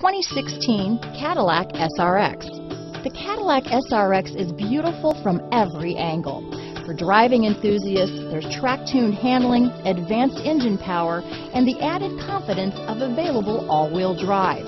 2016 Cadillac SRX. The Cadillac SRX is beautiful from every angle. For driving enthusiasts, there's track-tuned handling, advanced engine power, and the added confidence of available all-wheel drive.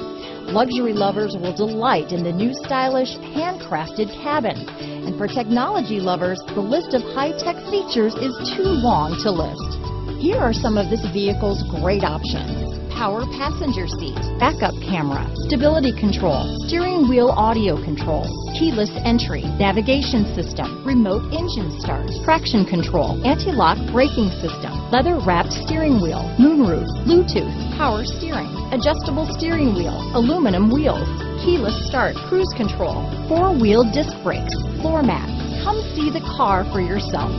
Luxury lovers will delight in the new stylish, handcrafted cabin. And for technology lovers, the list of high-tech features is too long to list. Here are some of this vehicle's great options. Power passenger seat, backup camera, stability control, steering wheel audio control, keyless entry, navigation system, remote engine start, traction control, anti-lock braking system, leather wrapped steering wheel, moonroof, Bluetooth, power steering, adjustable steering wheel, aluminum wheels, keyless start, cruise control, four-wheel disc brakes, floor mats. Come see the car for yourself.